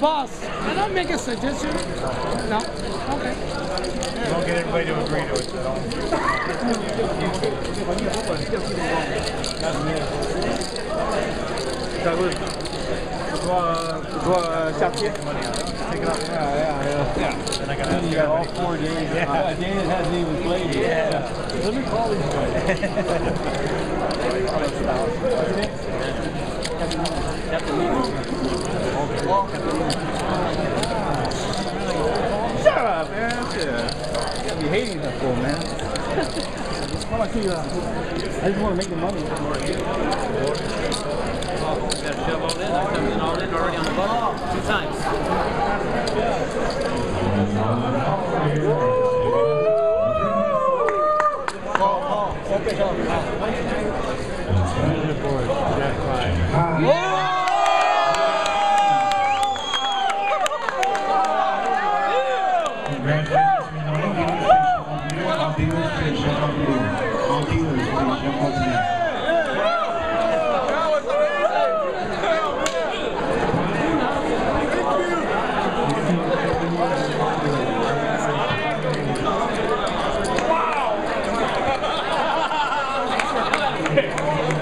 boss. Can I make a suggestion? No? Okay. Don't get everybody to agree to it. Ça Je dois, je dois Cartier. Take it off. Yeah, yeah, yeah. yeah. Then I gotta ask You got all four days. Yeah. Uh, Dan hasn't even played yet. Yeah. Let me call these Shut up, man. Shit. You be hating that fool, man. How you I just want to make the money. Gotta shove all in. I come your. Wow!